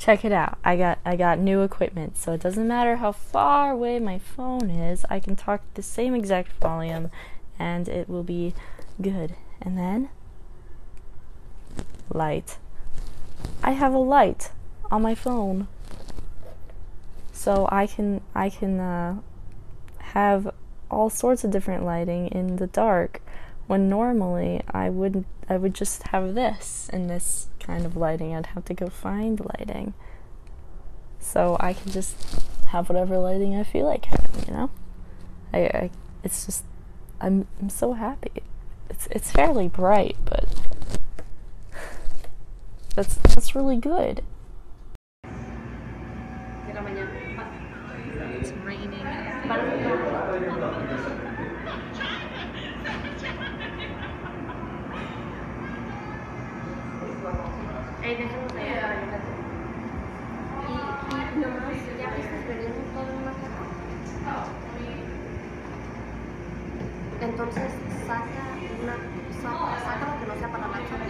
check it out. I got I got new equipment, so it doesn't matter how far away my phone is. I can talk the same exact volume, and it will be good. And then light. I have a light on my phone, so I can I can uh, have all sorts of different lighting in the dark when normally I would I would just have this and this kind of lighting. I'd have to go find lighting. So I can just have whatever lighting I feel like having, you know? I, I it's just I'm I'm so happy. It's it's fairly bright, but that's that's really good. Ahí dejemos ahí para ayudarte. Y, y nomás, ya viste venimos todo. Entonces saca una, saca, saca lo que no sea para la mancha.